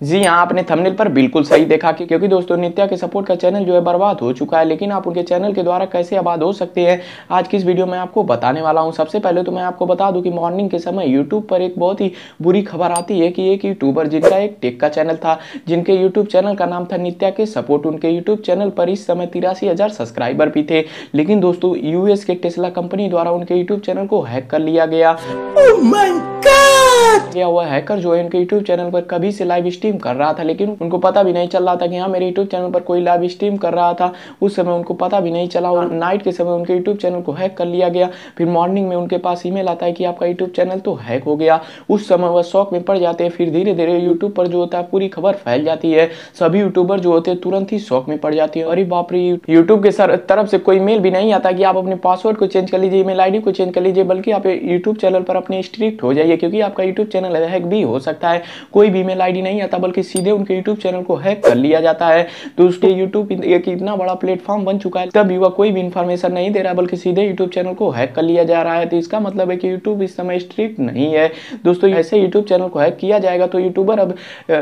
जी हाँ आपने थंबनेल पर बिल्कुल सही देखा कि क्योंकि दोस्तों, नित्या के सपोर्ट का चैनल जो है बर्बाद हो चुका है, लेकिन आप उनके चैनल के द्वारा कैसे आबाद हो सकते हैं, आज की इस वीडियो में आपको बताने वाला हूँ। सबसे पहले तो मैं आपको बता दूँ कि मॉर्निंग के समय यूट्यूब पर एक बहुत ही बुरी खबर आती है कि एक यूट्यूबर जिनका एक टेक का चैनल था, जिनके यूट्यूब चैनल का नाम था नित्या के सपोर्ट उनके यूट्यूब चैनल पर इस समय तिरासी सब्सक्राइबर भी थे। लेकिन दोस्तों यूएस के टेस्ला कंपनी द्वारा उनके यूट्यूब चैनल को हैक कर लिया गया। Oh गया हुआ हैकर जो है, उनके यूट्यूब चैनल पर कभी से लाइव स्ट्रीम कर रहा था, लेकिन उनको पता भी नहीं चल रहा था कि हाँ मेरे यूट्यूब चैनल पर कोई लाइव स्ट्रीम कर रहा था। उस समय उनको पता भी नहीं चला और नाइट के समय उनके यूट्यूब चैनल को हैक कर लिया गया। फिर मॉर्निंग में उनके पास ईमेल आता है कि आपका यूट्यूब चैनल तो हैक हो गया। उस समय वह शौक में पड़ जाते हैं। फिर धीरे धीरे यूट्यूब पर जो होता है, पूरी खबर फैल जाती है। सभी यूट्यूबर जो होते हैं, तुरंत ही शौक में पड़ जाती है। अरे बाप रे यूट्यूब के सर, तरफ़ से कोई मेल भी नहीं आता कि आप अपने पासवर्ड को चेंज कर लीजिए ईमेल आईडी को चेंज कर लीजिए, बल्कि आप यूट्यूब चैनल पर अपने स्ट्रिक्ट हो जाइए, क्योंकि आपका यूट्यूब चैनल हैक भी हो सकता है। कोई भी ईमेल आईडी नहीं आता, बल्कि सीधे उनके यूट्यूब चैनल को हैक कर लिया जाता है। तो उसके यूट्यूब एक इतना बड़ा प्लेटफॉर्म बन चुका है, तब युवा कोई भी इंफॉर्मेशन नहीं दे रहा, बल्कि सीधे यूट्यूब चैनल को हैक कर लिया जा रहा है। तो इसका मतलब है कि यूट्यूब इस समय स्ट्रिक्ट नहीं है। दोस्तों, ऐसे यूट्यूब चैनल को हैक किया जाएगा तो यूट्यूबर अब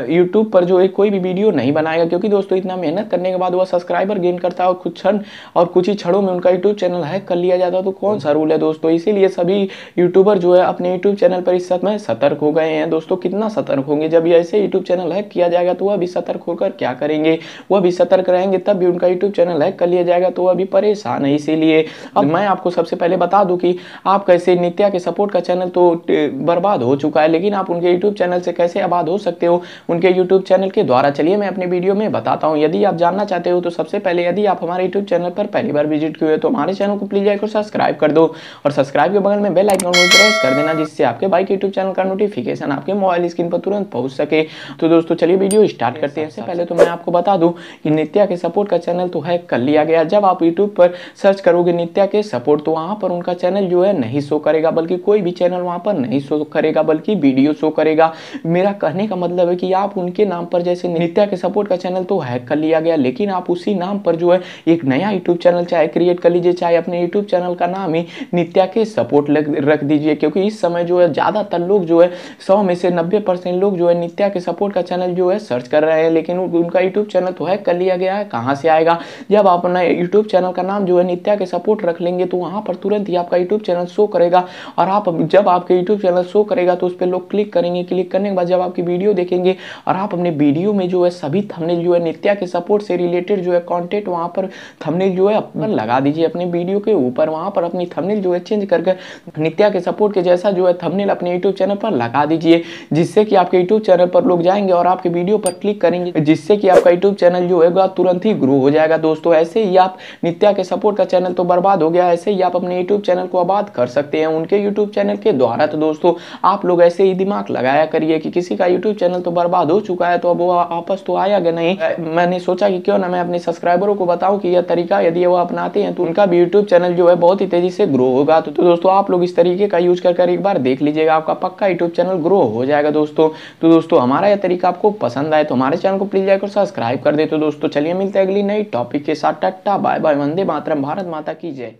यूट्यूब पर जो है कोई भी वीडियो नहीं बनाएगा, क्योंकि दोस्तों, इतना मेहनत करने के बाद वह सब्सक्राइबर गेन करता है और कुछ क्षण, और कुछ ही क्षणों में उनका यूट्यूब चैनल हैक कर लिया जाता है। तो कौन सा रूल है दोस्तों? इसीलिए सभी यूट्यूबर जो है, अपने यूट्यूब चैनल पर इस समय सतर्क हो गए हैं। दोस्तों, कितना सतर्क होंगे? जब ये ऐसे यूट्यूब चैनल हैक किया जाएगा तो वह भी सतर्क होकर क्या करेंगे? वह भी सतर्क रहेंगे, तब भी उनका यूट्यूब चैनल हैक कर लिया जाएगा तो वह भी परेशान है इसीलिए। अब मैं आपको सबसे पहले बता दूँ कि आप कैसे नित्या के सपोर्ट का चैनल तो बर्बाद हो चुका है, लेकिन आप उनके यूट्यूब चैनल से कैसे आबाद हो सकते हो? उनके यूट्यूब चैनल के द्वारा। चलिए मैं अपने वीडियो में बताता हूँ। यदि आप जानना चाहते हो तो सबसे पहले यदि आप हमारे यूट्यूब चैनल पर पहली बार विज़िट किए तो हमारे चैनल को प्लीज़ जाकर सब्सक्राइब कर दो। और सब्सक्राइब के बगल में बेल आइकन को प्रेस कर देना, जिससे आपके बाइक यूट्यूब चैनल का नोटिफिकेशन आपके मोबाइल स्क्रीन पर तुरंत पहुँच सके। तो दोस्तों चलिए वीडियो स्टार्ट करते हैं। इससे पहले तो मैं आपको बता दूँ कि नित्या के सपोर्ट का चैनल तो हैक कर लिया गया। जब आप यूट्यूब पर सर्च करोगे नित्या के सपोर्ट तो वहाँ पर उनका चैनल जो है नहीं शो करेगा बल्कि कोई भी चैनल वहाँ पर नहीं शो करेगा बल्कि वीडियो शो करेगा। मेरा कहने का मतलब है कि आप उनके नाम पर जैसे नित्या के सपोर्ट का चैनल तो हैक कर लिया गया लेकिन आप उसी नाम पर जो है एक नया यूट्यूब चैनल चाहे क्रिएट कर लीजिए चाहे अपने यूट्यूब चैनल का नाम ही नित्या के सपोर्ट रख दीजिए क्योंकि इस समय जो है ज़्यादातर लोग जो है सौ में से नब्बे परसेंट लोग जो है नित्या के सपोर्ट का चैनल जो है सर्च कर रहे हैं, लेकिन उनका यूट्यूब चैनल तो है, कर लिया गया है, कहाँ से आएगा? जब आप अपना यूट्यूब चैनल का नाम जो है नित्या के सपोर्ट रख लेंगे तो वहाँ पर तुरंत ही आपका यूट्यूब चैनल शो करेगा। और आप जब आपके यूट्यूब चैनल शो करेगा तो उस पर लोग क्लिक करेंगे, क्लिक करने के बाद जब आपकी वीडियो देखेंगे, और आप अपने वीडियो में जो है सभी थंबनेल जो है नित्या के सपोर्ट से रिलेटेड जो है कॉन्टेंट वहाँ पर थंबनेल जो है अपना लगा दीजिए अपने वीडियो के ऊपर, वहाँ पर अपनी थंबनेल जो है चेंज करके नित्या के सपोर्ट के जैसा जो है थंबनेल अपने यूट्यूब चैनल पर लगा दीजिए जिससे कि आपके यूट्यूब चैनल पर लोग जाएँगे और आपके वीडियो पर क्लिक करेंगे जिससे कि आपका यूट्यूब चैनल जो है तुरंत ही ग्रो हो जाएगा। दोस्तों ऐसे ही आप नित्या के सपोर्ट का चैनल तो बर्बाद हो गया ऐसे ही आप अपने यूट्यूब चैनल को आबाद कर सकते हैं उनके यूट्यूब चैनल के द्वारा। तो दोस्तों आप लोग ऐसे ही दिमाग लगाया करिए कि किसी का यूट्यूब चैनल तो बर्बाद हो चुका है तो अब वो आपस तो आया गया नहीं। मैंने सोचा कि क्यों ना मैं अपने सब्सक्राइबरों को बताऊँ कि यह तरीका यदि वो अपनाते हैं तो उनका भी यूट्यूब चैनल जो है बहुत ही तेज़ी से ग्रो होगा। तो, तो दोस्तों आप लोग इस तरीके का यूज़ कर एक बार देख लीजिएगा आपका पक्का यूट्यूब चैनल ग्रो हो जाएगा दोस्तों। तो दोस्तों, हमारा यह तरीका आपको पसंद आए तो हमारे चैनल को प्लीज़ लाइक और सब्सक्राइब कर दे। तो दोस्तों, चलिए मिलते हैं अगली नई टॉपिक के साथ। टट्टा बाय बाय वंदे मातरम, भारत माता की जय।